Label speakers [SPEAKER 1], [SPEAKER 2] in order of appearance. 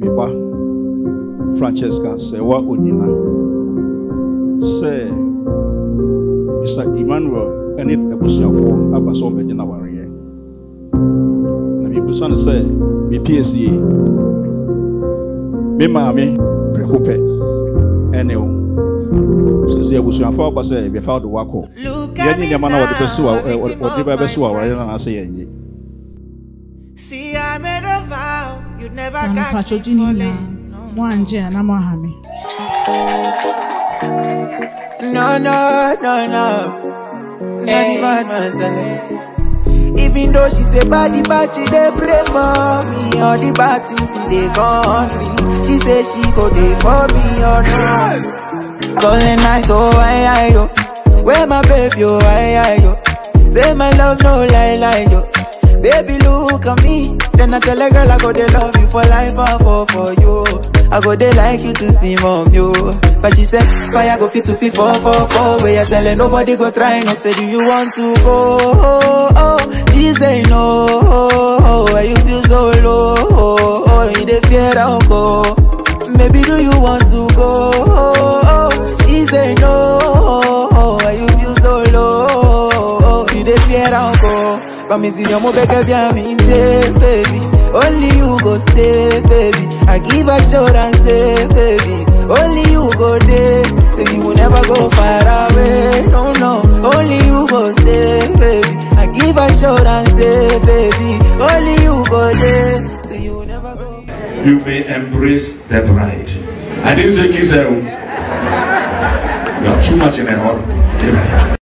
[SPEAKER 1] me ba francesca sɛ ɛwa onyina sɛ mr emmanuel ne abusuafoɔ aba sɛ ɔmbɛgye na wareɛ na mebusa no sɛ mepie sie me maame prɛko pɛ ɛne wo sɛ sɛ abusuafoɔ aba sɛ bɛfa wode wakɔ yɛne nneɛma na wɔde bɛsi wɔde bɛbɛsi no anaasɛ yɛnyɛ
[SPEAKER 2] See, I made a
[SPEAKER 3] na
[SPEAKER 2] catch
[SPEAKER 3] mpatwo
[SPEAKER 2] me
[SPEAKER 3] gye ne
[SPEAKER 2] falling.
[SPEAKER 3] nyinaa
[SPEAKER 2] No,
[SPEAKER 3] a na mo me
[SPEAKER 2] no, no, no, no. Not even myself. Even though she say body bad, she dey pray for me. All the bad things in the country, she say she go dey for me. Oh no. Calling night, oh I, I, yo. Where my baby, oh I, I, yo. Say my love, no lie, lie, yo. Baby, look at me. Then I tell a girl I go they love you for life, I fall for you. I go they like you to see mom, you. But she said, fire go fit to fit four, four, four. Where you telling nobody go try not say, do you want to go? Oh, oh. She say no. Why you feel so low? Oh, you fear I'll go. Promise you mo beg bien me baby. Only you go stay, baby. I give assurance, say, baby. Only you go there, say you will never go far away. No, no. Only you go stay, baby. I give assurance, say, baby. Only you go there, say you will never go.
[SPEAKER 4] you may embrace the bride. I didn't say kiss her. You are too much in a hurry.